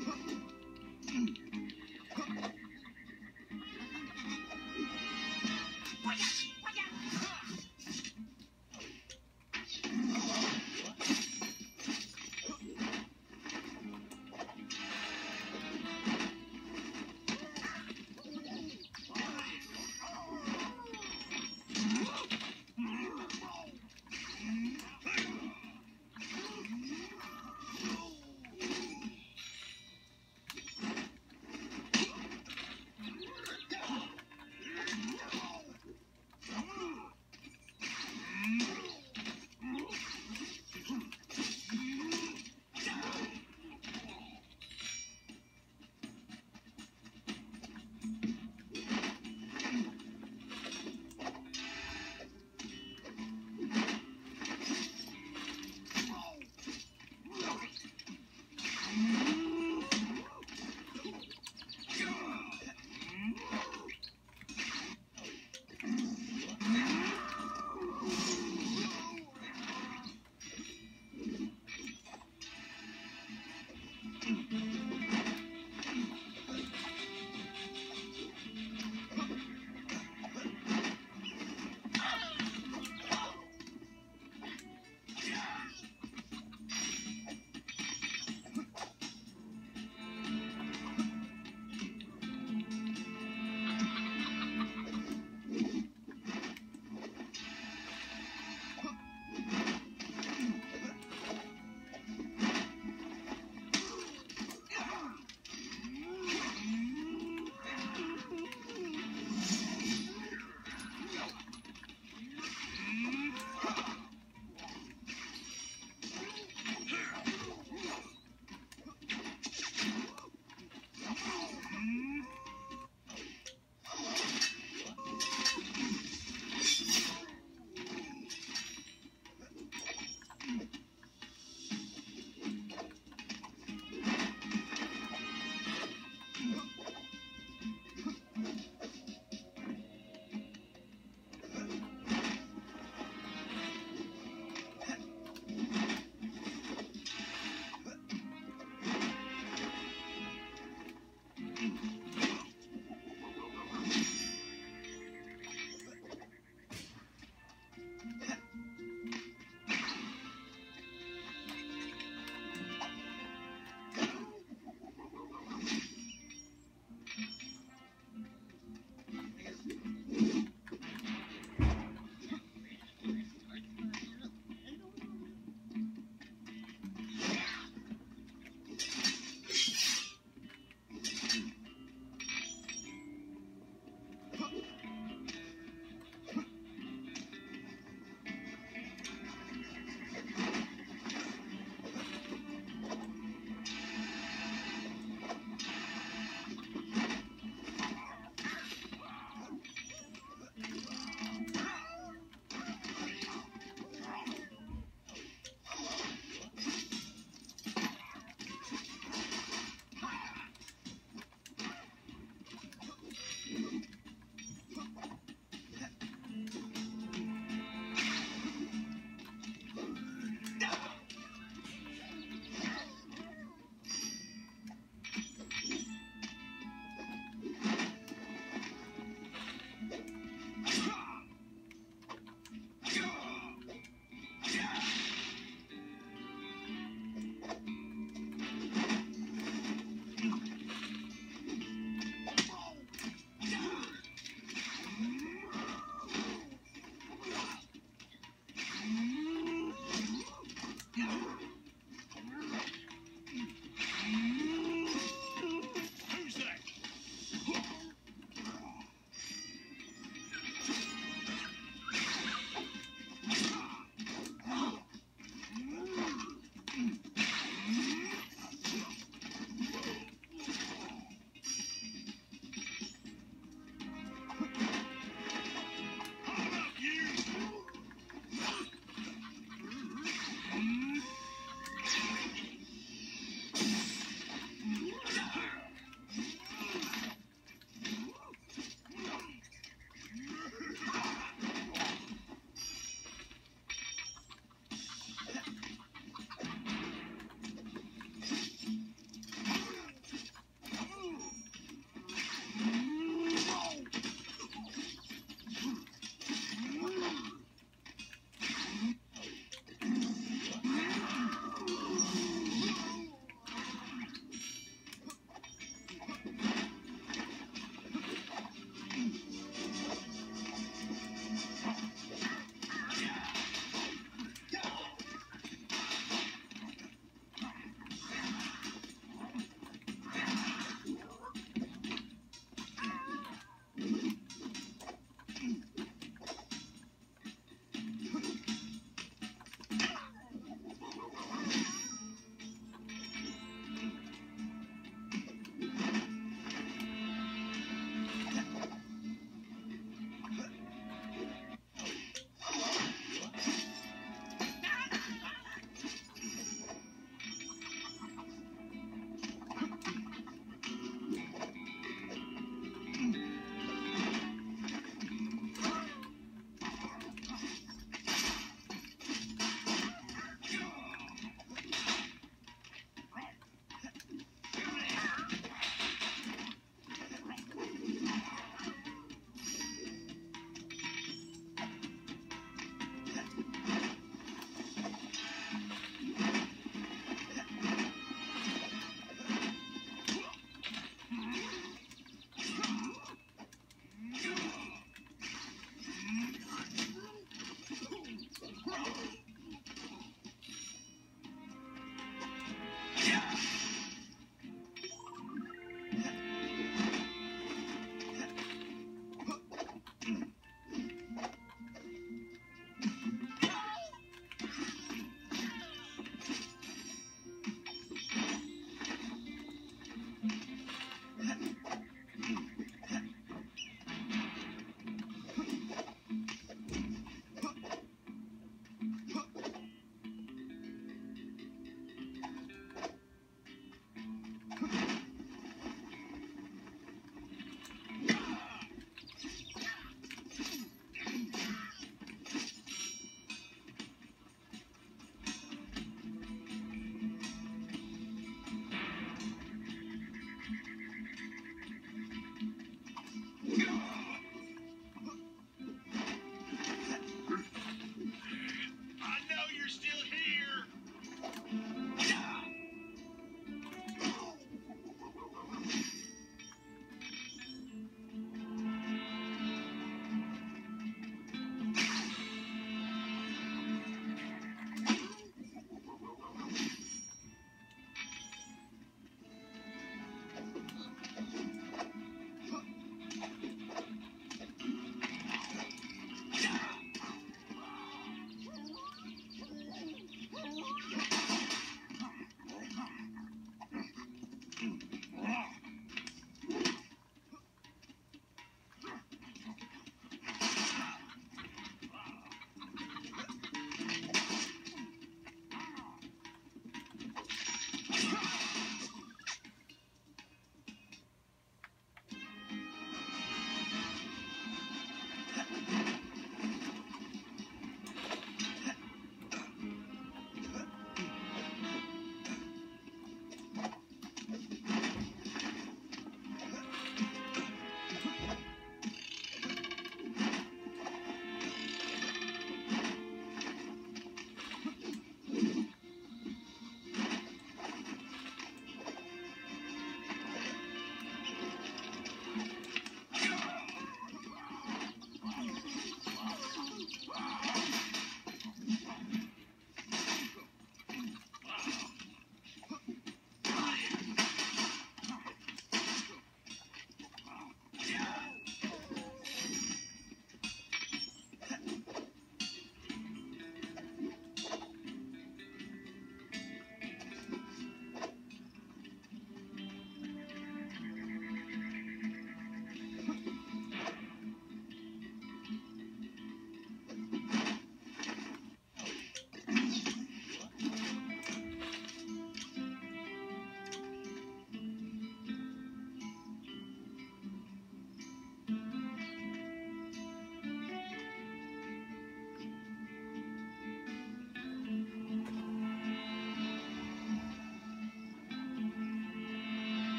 fucking